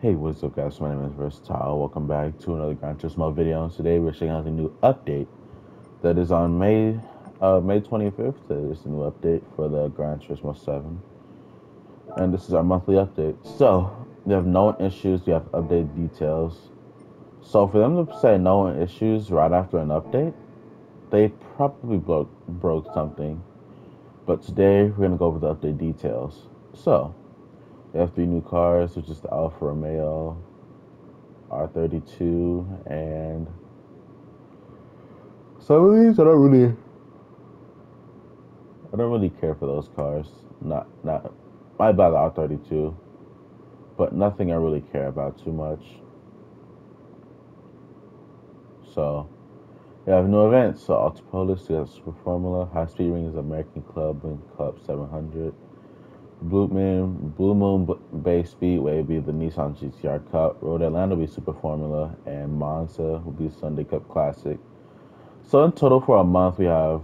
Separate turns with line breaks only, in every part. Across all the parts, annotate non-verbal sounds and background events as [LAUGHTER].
Hey, what's up guys? My name is Versatile. Welcome back to another Gran Turismo video. And today we're checking out the new update that is on May uh, May 25th. There's a new update for the Gran Turismo 7. And this is our monthly update. So, we have known issues, we have update details. So for them to say known issues right after an update, they probably broke, broke something. But today we're going to go over the update details. So, we have three new cars, which is the Alfa Romeo R32 and some of these I don't really I don't really care for those cars. Not not I buy the R32, but nothing I really care about too much. So we have new events. So Autopolis, we have Super Formula, High Speed Ring is American Club and Club 700. Blue Moon, Blue Moon Bay Speedway will be the Nissan GTR Cup. Road Atlanta will be Super Formula, and Monza will be Sunday Cup Classic. So in total for a month, we have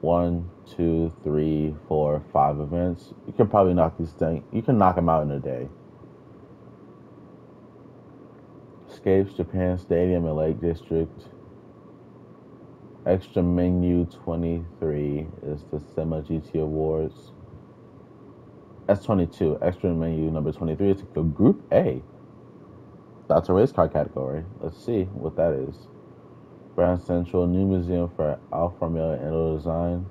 one, two, three, four, five events. You can probably knock these things. You can knock them out in a day. Scapes Japan Stadium and Lake District. Extra Menu 23 is the SEMA GT Awards. S22, extra menu number 23 is Group A. That's a race car category. Let's see what that is. Brand Central, new museum for Alfa Romeo and Auto Design.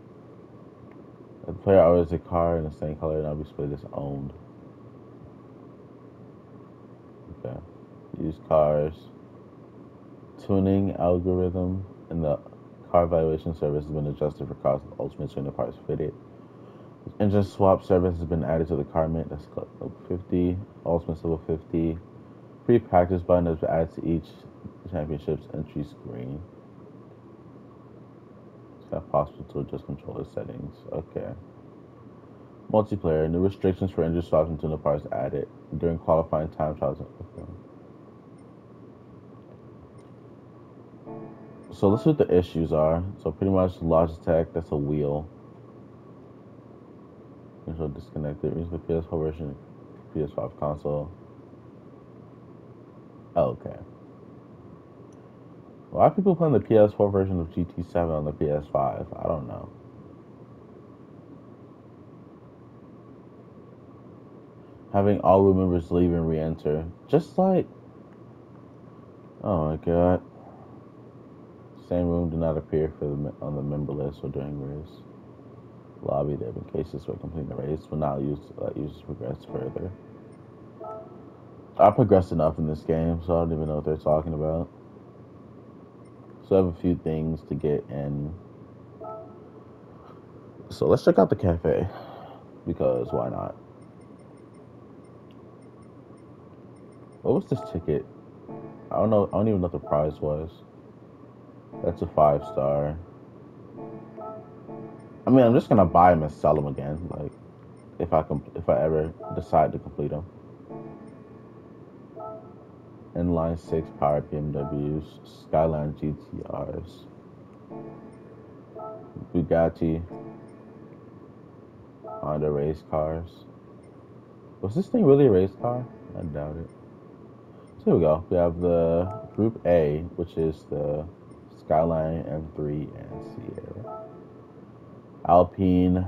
The player orders a car in the same color and be split as owned. Okay. Used cars. Tuning algorithm and the car evaluation service has been adjusted for cost of ultimate tuning parts fitted. Engine swap service has been added to the car mint. That's level 50. Ultimate level 50. Pre-practice button has been added to each championship's entry screen. It's got possible to adjust controller settings. Okay. Multiplayer. New restrictions for engine swaps and tuner parts added during qualifying time trials. Okay. So let's see what the issues are. So pretty much Logitech, that's a wheel Control disconnected. Use the PS4 version, PS5 console. Oh, okay. Why are people playing the PS4 version of GT7 on the PS5? I don't know. Having all room members leave and re-enter. Just like... Oh my god. Same room do not appear for the, on the member list or during race lobby. There have been cases where completing the race will not use uh, let users progress further. I progressed enough in this game, so I don't even know what they're talking about. So I have a few things to get in. So let's check out the cafe because why not? What was this ticket? I don't know. I don't even know what the prize was. That's a five star. I mean, I'm just gonna buy them and sell them again. Like, if I com- if I ever decide to complete them. Inline six power BMWs, Skyline GTRs, Bugatti, Honda race cars. Was this thing really a race car? I doubt it. So here we go. We have the Group A, which is the Skyline M3 and Sierra. Alpine,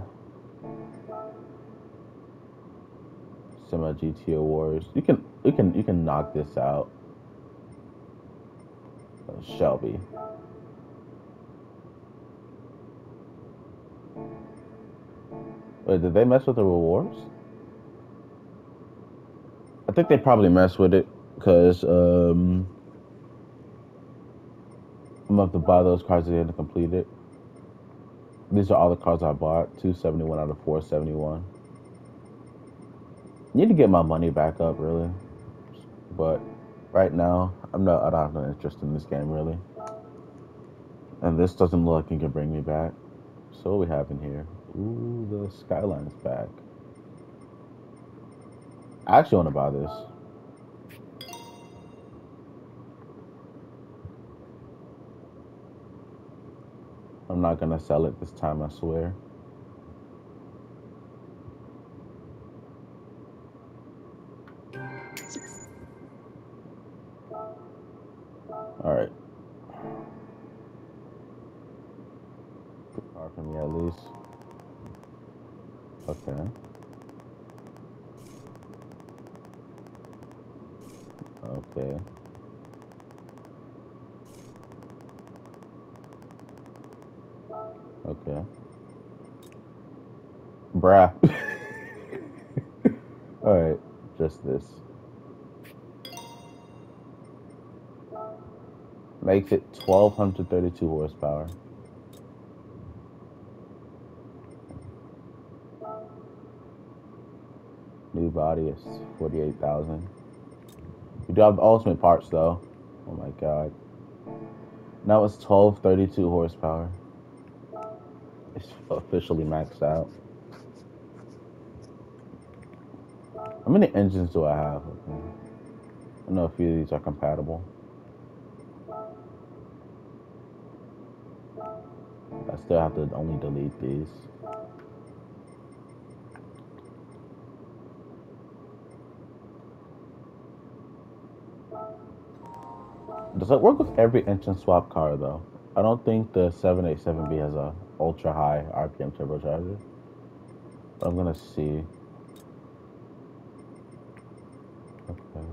SEMA GT Awards. You can you can you can knock this out. Uh, Shelby. Wait, did they mess with the rewards? I think they probably messed with it because um, I'm gonna have to buy those cards again to complete it. These are all the cars I bought. 271 out of 471. Need to get my money back up, really. But right now, I'm not. I don't have no interest in this game, really. And this doesn't look like it can bring me back. So what we have in here? Ooh, the skyline's back. I actually want to buy this. I'm not going to sell it this time, I swear. All right. Good at least. Okay. Okay. Okay. Bruh. [LAUGHS] Alright, just this. Makes it 1232 horsepower. New body is 48,000. We do have the ultimate parts though. Oh my god. Now it's 1232 horsepower. It's officially maxed out. How many engines do I have? I know a few of these are compatible. I still have to only delete these. Does it work with every engine swap car though? I don't think the 787B has a ultra high RPM turbocharger. I'm gonna see. Okay.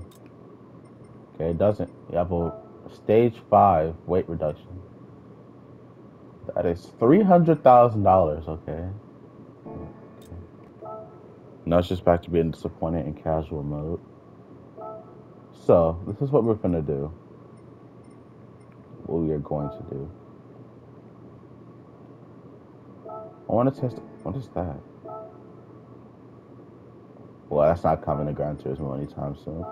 Okay, it doesn't. You have a stage five weight reduction. That is three hundred thousand dollars. Okay. okay. Now it's just back to being disappointed in casual mode. So this is what we're gonna do what we are going to do. I want to test. What is that? Well, that's not coming to Gran Turismo anytime soon.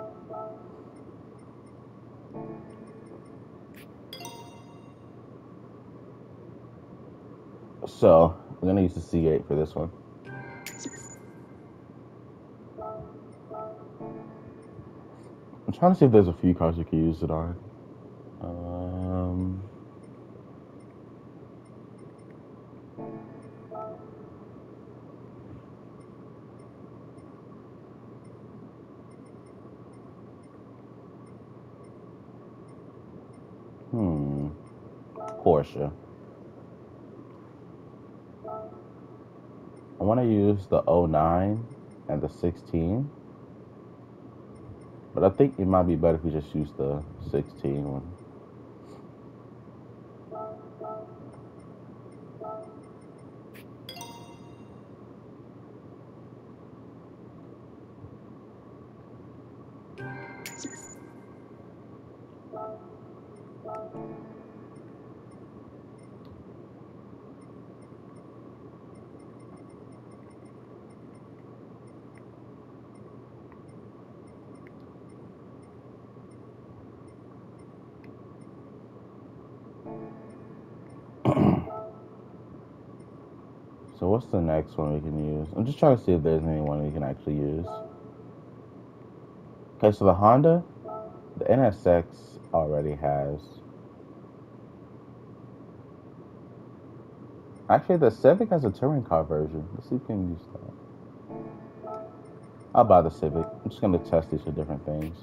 So, I'm to use the C8 for this one. I'm trying to see if there's a few cars you can use it on. Porsche. I want to use the 09 and the 16. But I think it might be better if we just use the 16 one. So what's the next one we can use? I'm just trying to see if there's anyone we can actually use. Okay, so the Honda, the NSX already has. Actually, the Civic has a touring car version. Let's see if we can use that. I'll buy the Civic. I'm just going to test these for different things.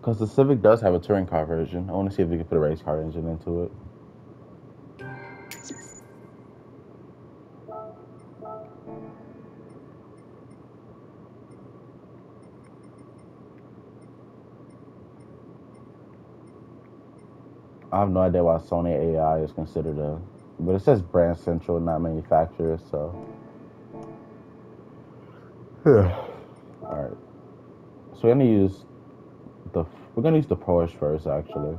Because the Civic does have a touring car version. I want to see if we can put a race car engine into it. I have no idea why Sony AI is considered a, but it says brand central, not manufacturer. So. [SIGHS] All right. So we're gonna use the we're gonna use the Porsche first, actually.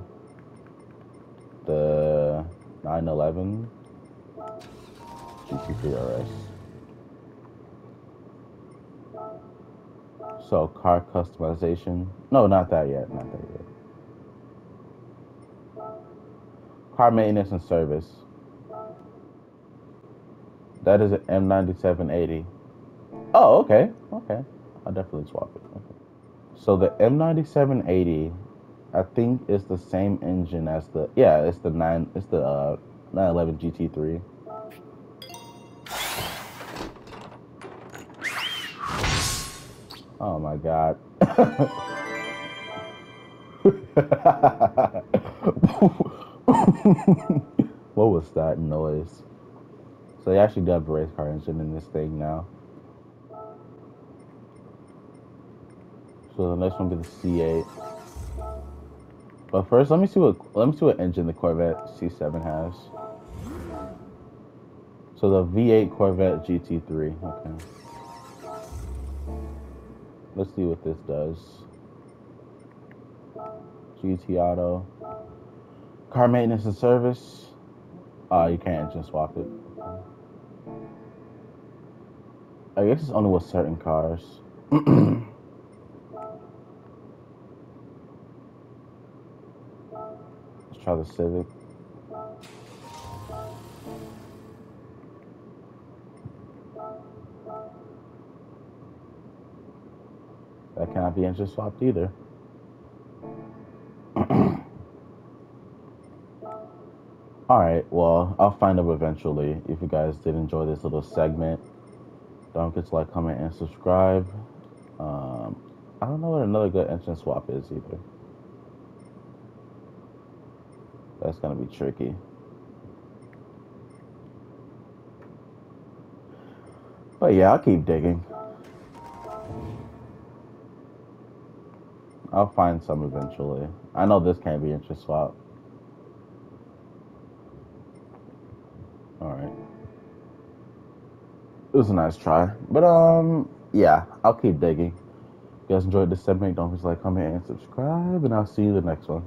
The 911 GT3 RS. So car customization. No, not that yet. Not that yet. Car maintenance and service. That is an M9780. Oh, okay. Okay. I'll definitely swap it. Okay. So the M9780, I think is the same engine as the yeah, it's the nine it's the uh 911 GT3. Oh my god. [LAUGHS] what was that noise? So they actually do have a race car engine in this thing now. So the next one will be the C8. But first, let me see what let me see what engine the Corvette C7 has. So the V8 Corvette GT3. Okay. Let's see what this does. GT Auto. Car maintenance and service. Uh, you can't just swap it. I guess it's only with certain cars. [CLEARS THROAT] Let's try the Civic. Cannot be engine swapped either. [CLEARS THROAT] Alright, well, I'll find them eventually. If you guys did enjoy this little segment, don't forget to like, comment, and subscribe. Um, I don't know what another good engine swap is either. That's gonna be tricky. But yeah, I'll keep digging. I'll find some eventually. I know this can't be interest swap. Alright. It was a nice try. But um yeah, I'll keep digging. If you guys enjoyed this segment, don't forget to like, comment, and subscribe, and I'll see you the next one.